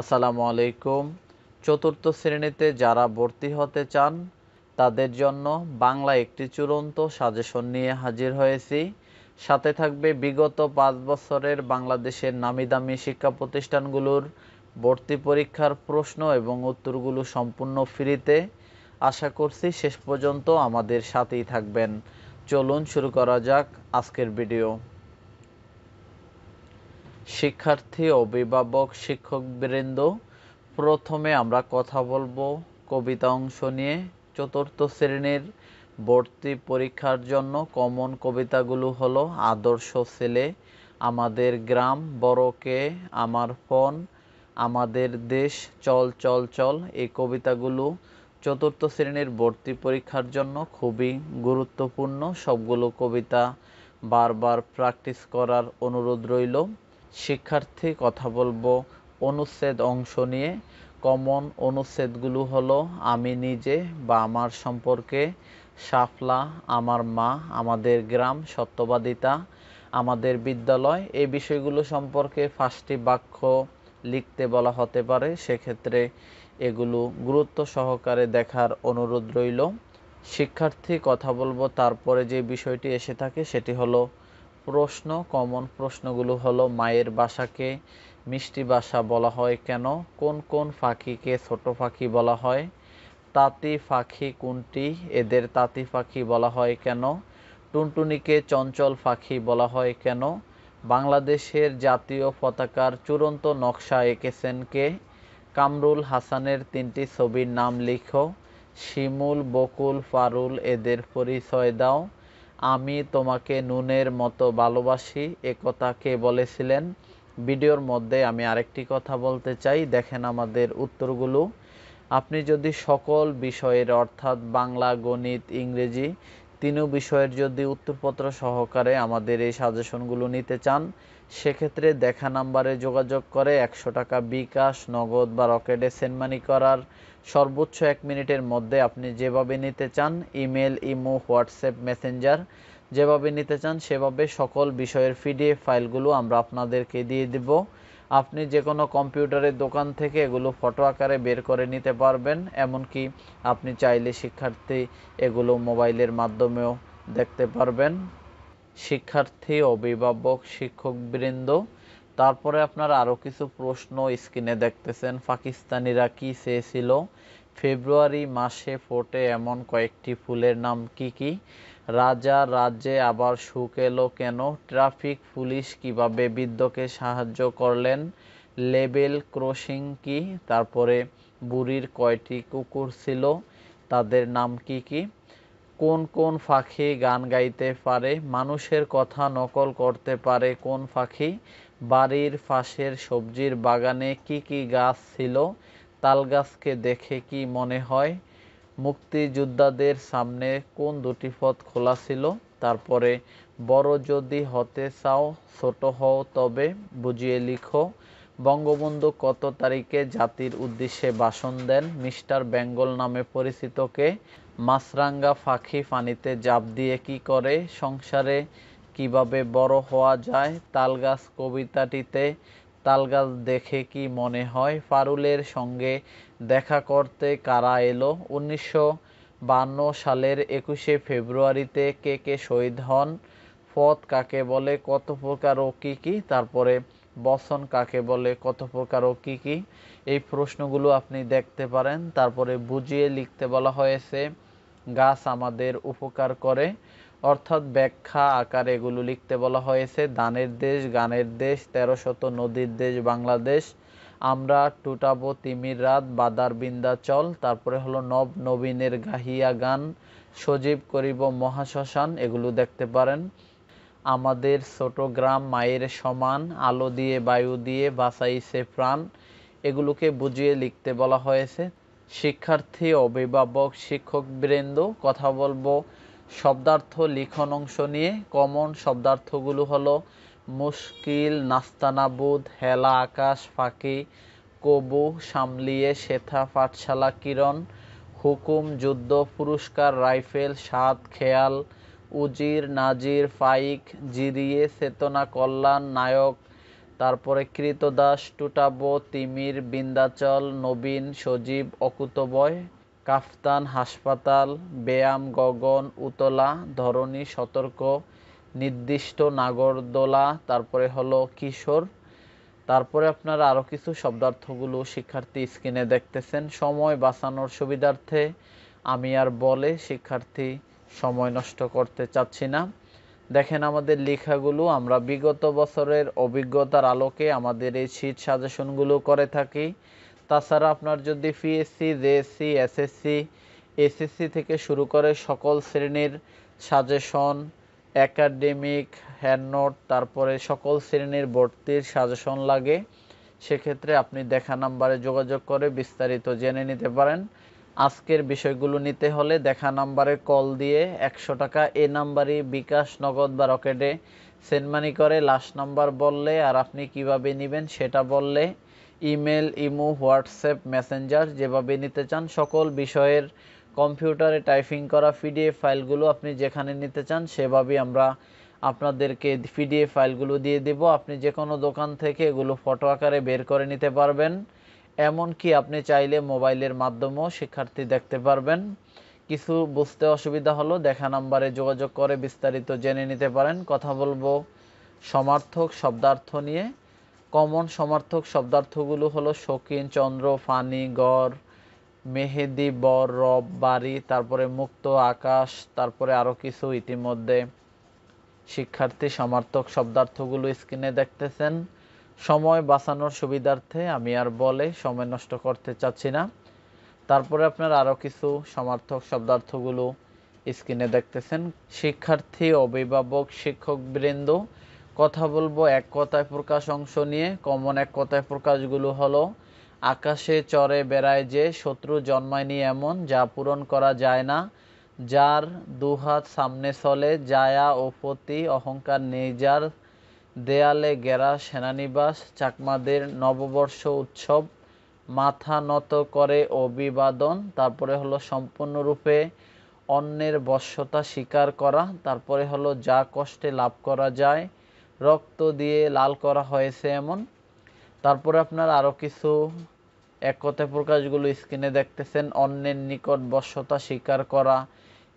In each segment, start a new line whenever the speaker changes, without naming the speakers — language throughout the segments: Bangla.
আসসালামু আলাইকুম। চতুর্থ শ্রেণীতে যারা ভর্তি হতে চান, তাদের জন্য বাংলা একটি চূড়ান্ত সাজেশন নিয়ে হাজির হয়েছি। সাথে থাকবে বিগত পাঁচ বছরের বাংলাদেশের নামিদামি শিক্ষা প্রতিষ্ঠানগুলোর ভর্তি পরীক্ষার প্রশ্ন এবং উত্তরগুলো সম্পূর্ণ ফ্রিতে। আশা করছি শেষ পর্যন্ত আমাদের সাথেই থাকবেন। চলুন শুরু করা যাক আজকের ভিডিও। শিক্ষার্থী, অভিভাবক, শিক্ষকবৃন্দ, প্রথমে আমরা কথা বলব কবিতা অংশ নিয়ে। চতুর্থ শ্রেণির ভর্তি পরীক্ষার জন্য কমন কবিতাগুলো হলো, আদর্শ ছেলে, আমাদের গ্রাম বড়কে আমার ফোন, আমাদের দেশ, চল চল চল। এই কবিতাগুলো চতুর্থ শ্রেণির ভর্তি পরীক্ষার জন্য খুবই গুরুত্বপূর্ণ। সবগুলো কবিতা বারবার প্র্যাকটিস করার অনুরোধ রইল। শিক্ষার্থী কথা বলব, অনুচ্ছেদ অংশ নিয়ে। কমন অনুচ্ছেদগুলো হলো, আমি নিজে বা আমার সম্পর্কে, সাফলা, আমার মা, আমাদের গ্রাম, সত্যবাদিতা, আমাদের বিদ্যালয়, এই বিষয়গুলো সম্পর্কে পাঁচটি বাক্য লিখতে বলা হতে পারে। সেক্ষেত্রে এগুলো গুরুত্ব সহকারে দেখার অনুরোধ রইল। শিক্ষার্থী কথা বলব, তারপরে যে বিষয়টি এসে থাকে সেটি হলো প্রশ্ন কমন প্রশ্নগুলো হলো, মায়ের বাসাকে মিষ্টি বাসা বলা হয় কেন? কোন কোন পাখিকে ছোট পাখি বলা হয়? তাঁতি পাখি কোনটি? এদের তাঁতি পাখি বলা হয় কেন? টুনটুনিকে চঞ্চল পাখি বলা হয় কেন? বাংলাদেশের জাতীয় পতাকার চূড়ান্ত নকশা এঁকেছেন কে? কামরুল হাসানের তিনটি ছবির নাম লিখো। শিমুল, বকুল, ফারুল, এদের পরিচয় দাও। আমি তোমাকে নুনের মতো ভালোবাসি একথা কে বলেছিলেন? ভিডিওর মধ্যে আমি আরেকটি কথা বলতে চাই, দেখেন আমাদের উত্তরগুলো। আপনি যদি সকল বিষয়ের, অর্থাৎ বাংলা, গণিত, ইংরেজি, তিনও বিষয়ের যদি উত্তরপত্র সহকারে আমাদের এই সাজেশনগুলো নিতে চান, সেক্ষেত্রে দেখা নাম্বারে যোগাযোগ করে একশো টাকা বিকাশ, নগদ বা রকেটে সেন্ডমানি করার সর্বোচ্চ এক মিনিটের মধ্যে আপনি যেভাবে নিতে চান, ইমেল, ইমো, হোয়াটসঅ্যাপ, মেসেঞ্জার, যেভাবে নিতে চান সেভাবে সকল বিষয়ের পিডিএফ ফাইলগুলো আমরা আপনাদেরকে দিয়ে দিব। আপনি যে কোনো কম্পিউটারের দোকান থেকে এগুলো ফটো আকারে বের করে নিতে পারবেন, এমনকি আপনি চাইলে শিক্ষার্থী এগুলো মোবাইলের মাধ্যমেও দেখতে পারবেন। শিক্ষার্থী, অভিভাবক, শিক্ষকবৃন্দ তারপরে আপনারা আরও কিছু প্রশ্ন স্ক্রিনে দেখতেছেন, পাকিস্তানিরা কি চেয়েছিল? ফেব্রুয়ারি মাসে ফোটে এমন কয়েকটি ফুলের নাম কি কি? রাজা রাজ্যে আবার সুখ এলো কেন? ট্রাফিক পুলিশ কীভাবে বৃদ্ধকে সাহায্য করলেন? লেবেল ক্রসিং কি? তারপরে বুড়ির কয়টি কুকুর ছিল? তাদের নাম কি কি? কোন কোন পাখি গান গাইতে পারে? মানুষের কথা নকল করতে পারে কোন পাখি? বাড়ির পাশের সবজির বাগানে কি কি গাছ ছিল, তাল গাছকে দেখে কি মনে হয়? মুক্তিযোদ্ধাদের সামনে কোন দুটি পথ খোলা ছিল? তারপরে, বড় যদি হতে চাও, ছোট হও তবে বুঝিয়ে লিখো। বঙ্গবন্ধু কত তারিখে জাতির উদ্দেশ্যে ভাষণ দেন? মিস্টার বেঙ্গল নামে পরিচিতকে মাছরাঙ্গা পাখি পানিতে জাপ দিয়ে কি করে? সংসারে কীভাবে বড় হওয়া যায় তালগাছ কবিতাটিতে, তালগাছ দেখে কি মনে হয়? ফারুলের সঙ্গে দেখা করতে কারা এলো? উনিশশো বান্ন সালের একুশে ফেব্রুয়ারিতে কে কে শহীদ হন? পথ কাকে বলে, কত প্রকার ও কী কী? তারপরে বসন কাকে বলে, কত প্রকার ও কী কী? এই প্রশ্নগুলো আপনি দেখতে পারেন। তারপরে বুঝিয়ে লিখতে বলা হয়েছে, গাছ আমাদের উপকার করে। অর্থাৎ ব্যাখ্যা আকারে এগুলো লিখতে বলা হয়েছে। দানের দেশ, গানের দেশ তেরো শত নদীর দেশ, বাংলাদেশ। আমরা টুটাবো তিমির রাত, বাদার বিন্দাচল তারপরে হলো নব নবীনের গাহিয়া গান, সজীব করিব মহাশ্মশান, এগুলো দেখতে পারেন। আমাদের ছোট গ্রাম মায়ের সমান, আলো দিয়ে, বায়ু দিয়ে বাঁচাইছে প্রাণ, এগুলোকে বুঝিয়ে লিখতে বলা হয়েছে। শিক্ষার্থী, অভিভাবক, শিক্ষকবৃন্দ, কথা বলব শব্দার্থ লিখন অংশ নিয়ে কমন শব্দার্থগুলো হলো মুশকিল, নাস্তানাবুদ, হেলা, আকাশ, ফাঁকি, কবু, সামলিয়ে শেথা পাঠশালা, কিরণ, হুকুম, যুদ্ধ, পুরস্কার, রাইফেল সাত খেয়াল, উজির, নাজির, ফাইক, জিরিয়ে, চেতনা, কল্যাণ, নায়ক, তারপরে কৃতদাস, টুটাবো, তিমির, বিন্দাচল, নবীন, সজীব অকুতবয় কাফতান, হাসপাতাল, ব্যায়াম, গগন, উতলা, ধরণী, সতর্ক, নির্দিষ্ট, নাগরদোলা, তারপরে হলো কিশোর। তারপরে আপনারা আরও কিছু শব্দার্থগুলো শিক্ষার্থী স্ক্রিনে দেখতেছেন। সময় বাঁচানোর সুবিধার্থে আমি আর বলে শিক্ষার্থী সময় নষ্ট করতে চাচ্ছি না। দেখেন আমাদের লেখাগুলো, আমরা বিগত বছরের অভিজ্ঞতার আলোকে আমাদের এই শীট সাজেশনগুলো করে থাকি। তাছাড়া আপনার যদি পিএসসি জেএসসি এসএসসি এসএসসি থেকে শুরু করে সকল শ্রেণির সাজেশন একাডেমিক হ্যান্ডনোট তারপরে সকল শ্রেণির ভর্তির সাজেশন লাগে, সেক্ষেত্রে আপনি দেখা নাম্বারে যোগাযোগ করে বিস্তারিত জেনে নিতে পারেন। আজকের বিষয়গুলো নিতে হলে দেখা নাম্বারে কল দিয়ে একশো টাকা এ নাম্বারই বিকাশ, নগদ বা রকেটে সেন্ড মানি করে লাস্ট নাম্বার বললে আর আপনি কীভাবে নেবেন সেটা বললে ইমেল, ইমো, হোয়াটসঅ্যাপ, মেসেঞ্জার যেভাবে নিতে চান, সকল বিষয়ের কম্পিউটারে টাইপিং করা পিডিএফ ফাইলগুলো আপনি যেখানে নিতে চান, সেভাবেই আমরা আপনাদেরকে পিডিএফ ফাইলগুলো দিয়ে দেব। আপনি যে কোনো দোকান থেকে এগুলো ফটো আকারে বের করে নিতে পারবেন। এমনকি আপনি চাইলে মোবাইলের মাধ্যমেও শিক্ষার্থী দেখতে পারবেন। কিছু বুঝতে অসুবিধা হলো, দেখা নাম্বারে যোগাযোগ করে বিস্তারিত জেনে নিতে পারেন। কথা বলব সমার্থক শব্দার্থ নিয়ে। কমন সমার্থক শব্দার্থগুলো হলো শৌখিন, চন্দ্র, ফানি, গড়, মেহেদি, বর, রব, বাড়ি, তারপরে মুক্ত, আকাশ, তারপরে আরও কিছু ইতিমধ্যে শিক্ষার্থী সমার্থক শব্দার্থগুলো স্ক্রিনে দেখতেছেন। সময় বাঁচানোর সুবিধার্থে আমি আর বলে সময় নষ্ট করতে চাচ্ছি না। তারপরে আপনার আরও কিছু সমার্থক শব্দার্থগুলো স্ক্রিনে দেখতেছেন। শিক্ষার্থী, অভিভাবক শিক্ষক বৃন্দ কথা বলব, এক কথায় প্রকাশ অংশ নিয়ে। কমন এক কথায় প্রকাশগুলো হলো, আকাশে চরে বেড়ায় যে শত্রু জন্মায়নি এমন, যা পূরণ করা যায় না, যার দুহাত সামনে চলে জায়া ও পতি অহংকার নেই, যার দেয়ালে গেরা সেনানিবাস, চাকমাদের নববর্ষ উৎসব, মাথা নত করে অভিবাদন, তারপরে হলো সম্পূর্ণরূপে অন্যের বশ্যতা স্বীকার করা, তারপরে হলো যা কষ্টে লাভ করা যায় রক্ত দিয়ে লাল করা হয়েছে এমন। তারপরে আপনার আরও কিছু এক কথায় প্রকাশগুলো স্ক্রিনে দেখতেছেন, অন্যের নিকট বশ্যতা স্বীকার করা,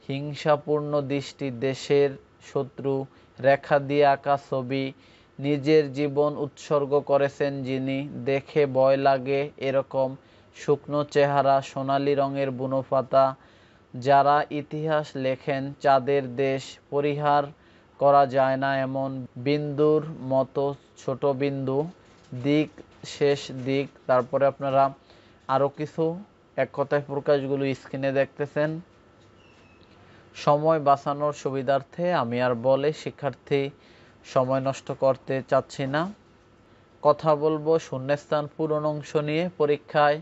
হিংসাপূর্ণ দৃষ্টি, দেশের শত্রু, রেখা দিয়ে আঁকা ছবি, নিজের জীবন উৎসর্গ করেছেন যিনি, দেখে ভয় লাগে এরকম শুকনো চেহারা, সোনালি রঙের বুনোপাতা যারা ইতিহাস লেখেন, চাঁদের দেশ, পরিহার করা যায় না এমন বিন্দুর মতো ছোট বিন্দু, দিক, শেষ দিক। তারপরে আপনারা আরও কিছু এক কথায় প্রকাশগুলো স্ক্রিনে দেখতেছেন। সময় বাঁচানোর সুবিধার্থে আমি আর বলে শিক্ষার্থী সময় নষ্ট করতে চাচ্ছি না। কথা বলব শূন্যস্থান পূরণ অংশ নিয়ে। পরীক্ষায়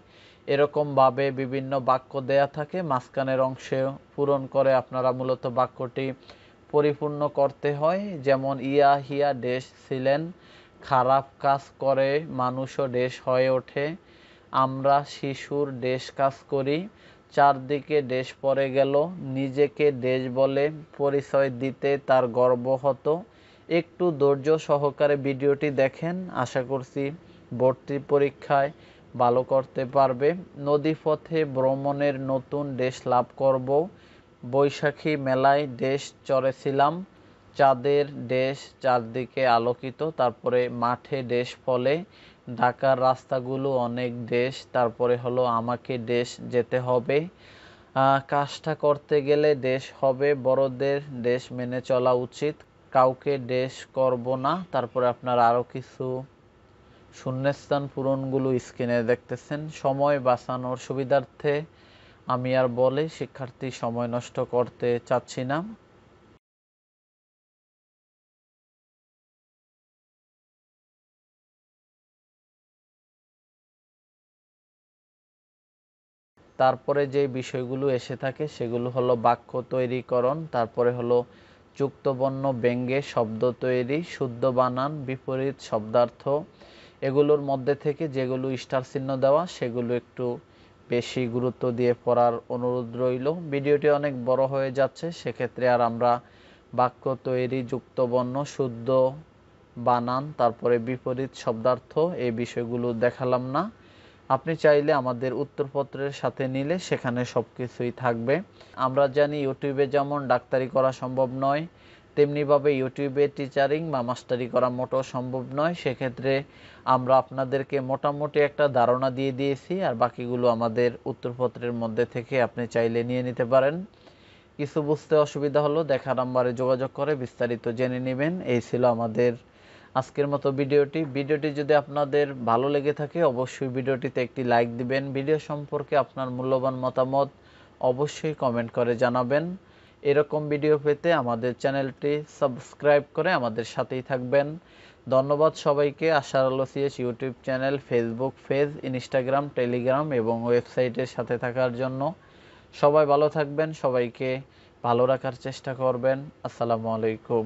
এরকমভাবে বিভিন্ন বাক্য দেয়া থাকে। মাঝখানের অংশে পূরণ করে আপনারা মূলত বাক্যটি পরিপূর্ণ করতে হয়। যেমন, ইয়া হিয়া দেশ ছিলেন, খারাপ কাজ করে মানুষও দেশ হয়ে ওঠে। আমরা শিশুর দেশ কাজ করি, চারদিকে দেশ পড়ে গেল, নিজেকে দেশ বলে পরিচয় দিতে তার গর্ব হতো। একটু ধৈর্য সহকারে ভিডিওটি দেখেন, আশা করছি ভর্তি পরীক্ষায় ভালো করতে পারবে। নদীপথে ভ্রমণের নতুন দেশ লাভ করব। বৈশাখী মেলায় দেশ চড়েছিলাম, চাঁদের দেশ চারদিকে আলোকিত, তারপরে মাঠে দেশ ফলে, ঢাকার রাস্তাগুলো অনেক দেশ, তারপরে হলো আমাকে দেশ যেতে হবে। কাজটা করতে গেলে দেশ হবে, বড়দের দেশ মেনে চলা উচিত, কাউকে দেশ করব না। তারপরে আপনার আরও কিছু শূন্যস্থান পূরণগুলো স্ক্রিনে দেখতেছেন। সময় বাঁচানোর সুবিধার্থে আমি আর বলে শিক্ষার্থী সময় নষ্ট করতে চাচ্ছি না। তারপরে যে বিষয়গুলো এসে থাকে সেগুলো হলো বাক্য তৈরিকরণ, তারপরে হলো যুক্তবর্ণ ব্যঙ্গে শব্দ তৈরি, শুদ্ধ বানান, বিপরীত শব্দার্থ। এগুলোর মধ্যে থেকে যেগুলো স্টার চিহ্ন দেওয়া, সেগুলো একটু বেশি গুরুত্ব দিয়ে পড়ার অনুরোধ রইল। ভিডিওটি অনেক বড় হয়ে যাচ্ছে, সেক্ষেত্রে আর আমরা বাক্য তৈরি যুক্তবর্ণ শুদ্ধ বানান, তারপরে বিপরীত শব্দার্থ এই বিষয়গুলো দেখালাম না। আপনি চাইলে আমাদের উত্তরপত্রের সাথে নিলে সেখানে সব কিছুই থাকবে। আমরা জানি, ইউটিউবে যেমন ডাক্তারি করা সম্ভব নয় তেমনিভাবে ইউটিউবে টিচারিং বা মাস্টারি করা মোটেও সম্ভব নয়। সেক্ষেত্রে আমরা আপনাদেরকে মোটামুটি একটা ধারণা দিয়ে দিয়েছি আর বাকিগুলো আমাদের উত্তরপত্রের মধ্যে থেকে আপনি চাইলে নিয়ে নিতে পারেন। কিছু বুঝতে অসুবিধা হলো দেখা নাম্বারে যোগাযোগ করে বিস্তারিত জেনে নেবেন। এই ছিল আমাদের আজকের মতো ভিডিওটি। ভিডিওটি যদি আপনাদের ভালো লেগে থাকে, অবশ্যই ভিডিওটিতে একটি লাইক দিবেন। ভিডিও সম্পর্কে আপনার মূল্যবান মতামত অবশ্যই কমেন্ট করে জানাবেন। এরকম ভিডিও পেতে আমাদের চ্যানেলটি সাবস্ক্রাইব করে আমাদের সাথেই থাকবেন। ধন্যবাদ সবাইকে। আশার আলো CS YouTube channel Facebook page Instagram Telegram এবং ওয়েবসাইটের সাথে থাকার জন্য। সবাই ভালো থাকবেন, সবাইকে ভালো রাখার চেষ্টা করবেন। আসসালামু আলাইকুম।